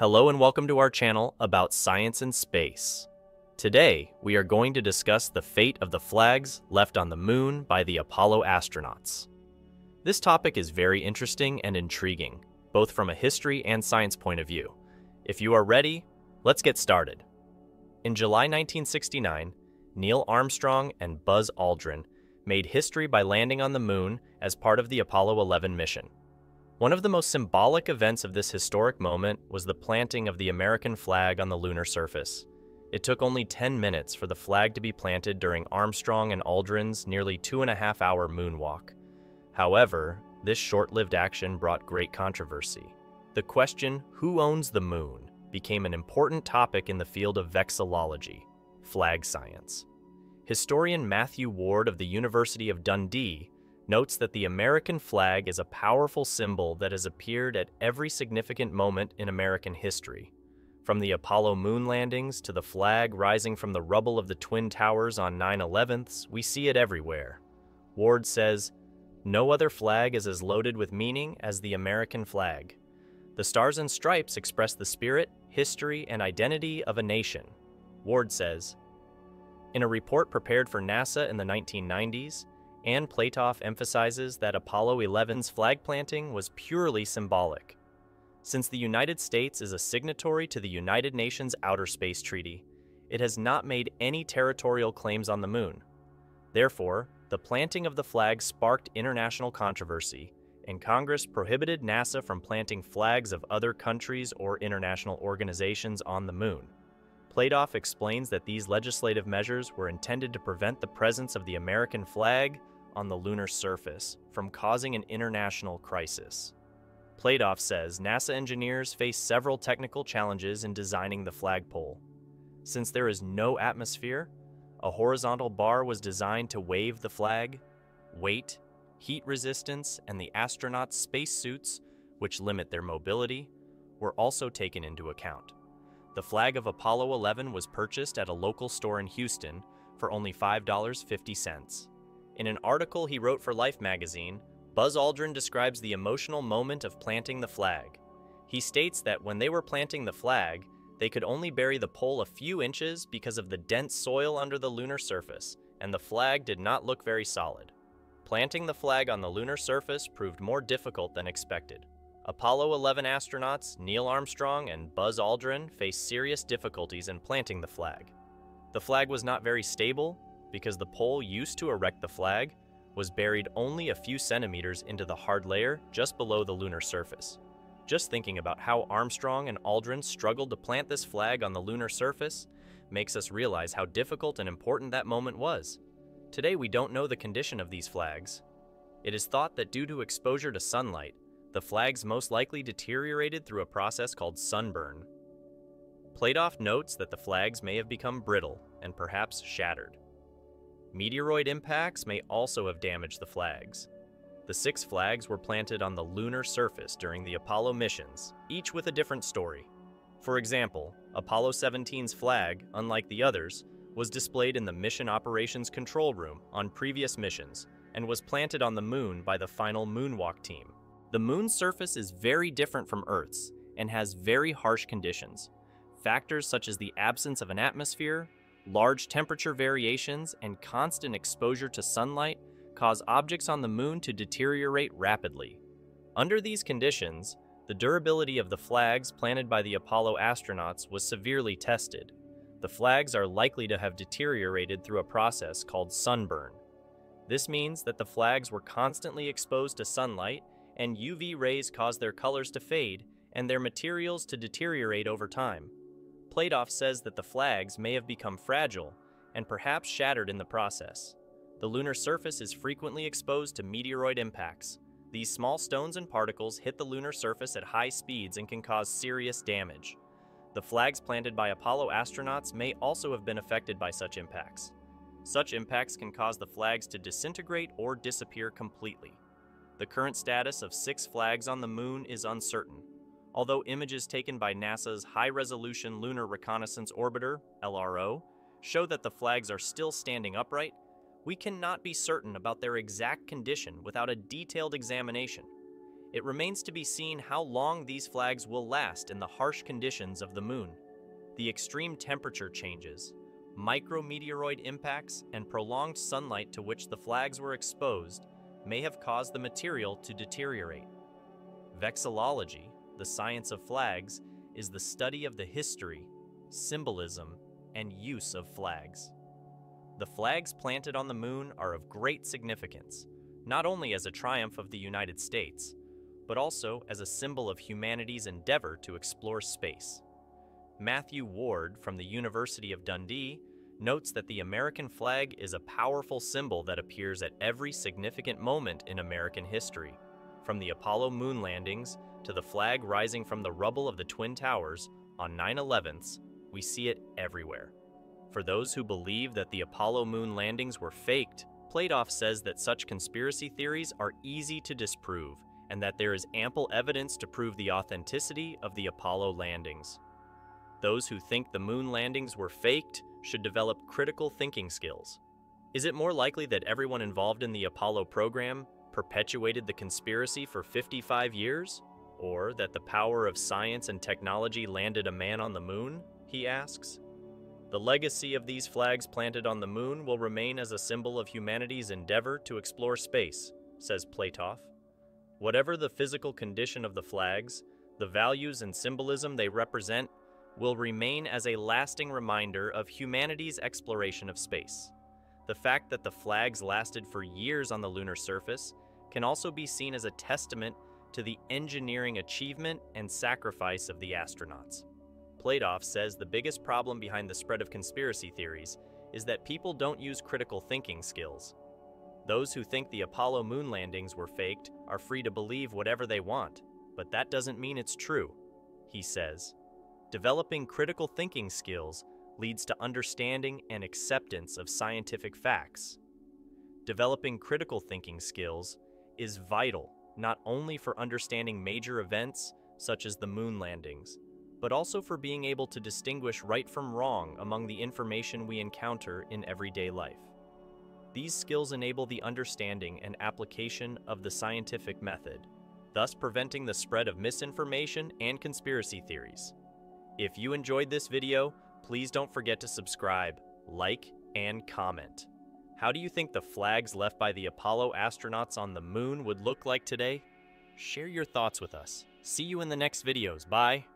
Hello and welcome to our channel about science and space. Today, we are going to discuss the fate of the flags left on the moon by the Apollo astronauts. This topic is very interesting and intriguing, both from a history and science point of view. If you are ready, let's get started. In July 1969, Neil Armstrong and Buzz Aldrin made history by landing on the moon as part of the Apollo 11 mission. One of the most symbolic events of this historic moment was the planting of the American flag on the lunar surface. It took only 10 minutes for the flag to be planted during Armstrong and Aldrin's nearly two and a half hour moonwalk. However, this short lived action brought great controversy. The question, who owns the moon, became an important topic in the field of vexillology, flag science. Historian Matthew Ward of the University of Dundee notes that the American flag is a powerful symbol that has appeared at every significant moment in American history. From the Apollo moon landings to the flag rising from the rubble of the Twin Towers on 9 11ths, we see it everywhere. Ward says, No other flag is as loaded with meaning as the American flag. The stars and stripes express the spirit, history, and identity of a nation. Ward says, In a report prepared for NASA in the 1990s, Anne Platoff emphasizes that Apollo 11's flag planting was purely symbolic. Since the United States is a signatory to the United Nations Outer Space Treaty, it has not made any territorial claims on the moon. Therefore, the planting of the flag sparked international controversy, and Congress prohibited NASA from planting flags of other countries or international organizations on the moon. Platoff explains that these legislative measures were intended to prevent the presence of the American flag on the lunar surface from causing an international crisis. Platoff says NASA engineers face several technical challenges in designing the flagpole. Since there is no atmosphere, a horizontal bar was designed to wave the flag. Weight, heat resistance, and the astronauts' spacesuits, which limit their mobility, were also taken into account. The flag of Apollo 11 was purchased at a local store in Houston for only $5.50. In an article he wrote for Life magazine, Buzz Aldrin describes the emotional moment of planting the flag. He states that when they were planting the flag, they could only bury the pole a few inches because of the dense soil under the lunar surface, and the flag did not look very solid. Planting the flag on the lunar surface proved more difficult than expected. Apollo 11 astronauts Neil Armstrong and Buzz Aldrin faced serious difficulties in planting the flag. The flag was not very stable, because the pole used to erect the flag was buried only a few centimeters into the hard layer just below the lunar surface. Just thinking about how Armstrong and Aldrin struggled to plant this flag on the lunar surface makes us realize how difficult and important that moment was. Today we don't know the condition of these flags. It is thought that due to exposure to sunlight, the flags most likely deteriorated through a process called sunburn. Platoff notes that the flags may have become brittle and perhaps shattered. Meteoroid impacts may also have damaged the flags. The six flags were planted on the lunar surface during the Apollo missions, each with a different story. For example, Apollo 17's flag, unlike the others, was displayed in the Mission Operations Control Room on previous missions and was planted on the moon by the final moonwalk team. The moon's surface is very different from Earth's and has very harsh conditions. Factors such as the absence of an atmosphere, Large temperature variations and constant exposure to sunlight cause objects on the moon to deteriorate rapidly. Under these conditions, the durability of the flags planted by the Apollo astronauts was severely tested. The flags are likely to have deteriorated through a process called sunburn. This means that the flags were constantly exposed to sunlight, and UV rays caused their colors to fade and their materials to deteriorate over time. Platoff says that the flags may have become fragile and perhaps shattered in the process. The lunar surface is frequently exposed to meteoroid impacts. These small stones and particles hit the lunar surface at high speeds and can cause serious damage. The flags planted by Apollo astronauts may also have been affected by such impacts. Such impacts can cause the flags to disintegrate or disappear completely. The current status of six flags on the moon is uncertain, Although images taken by NASA's High Resolution Lunar Reconnaissance Orbiter, LRO, show that the flags are still standing upright, we cannot be certain about their exact condition without a detailed examination. it remains to be seen how long these flags will last in the harsh conditions of the moon. The extreme temperature changes, micrometeoroid impacts, and prolonged sunlight to which the flags were exposed may have caused the material to deteriorate. Vexillology, the science of flags, is the study of the history, symbolism, and use of flags. The flags planted on the moon are of great significance, not only as a triumph of the United States, but also as a symbol of humanity's endeavor to explore space. Matthew Ward from the University of Dundee notes that the American flag is a powerful symbol that appears at every significant moment in American history, from the Apollo moon landings to the flag rising from the rubble of the Twin Towers on 9 11s, we see it everywhere. For those who believe that the Apollo moon landings were faked, Platoff says that such conspiracy theories are easy to disprove and that there is ample evidence to prove the authenticity of the Apollo landings. Those who think the moon landings were faked should develop critical thinking skills. Is it more likely that everyone involved in the Apollo program perpetuated the conspiracy for 55 years? Or that the power of science and technology landed a man on the moon? He asks. The legacy of these flags planted on the moon will remain as a symbol of humanity's endeavor to explore space, says Platoff. Whatever the physical condition of the flags, the values and symbolism they represent will remain as a lasting reminder of humanity's exploration of space. The fact that the flags lasted for years on the lunar surface can also be seen as a testament to the engineering achievement and sacrifice of the astronauts. Platoff says the biggest problem behind the spread of conspiracy theories is that people don't use critical thinking skills. Those who think the Apollo moon landings were faked are free to believe whatever they want, but that doesn't mean it's true, he says. Developing critical thinking skills leads to understanding and acceptance of scientific facts. Developing critical thinking skills is vital not only for understanding major events such as the moon landings, but also for being able to distinguish right from wrong among the information we encounter in everyday life. These skills enable the understanding and application of the scientific method, thus preventing the spread of misinformation and conspiracy theories. If you enjoyed this video, please don't forget to subscribe, like, and comment. How do you think the flags left by the Apollo astronauts on the moon would look like today? Share your thoughts with us. See you in the next videos. Bye.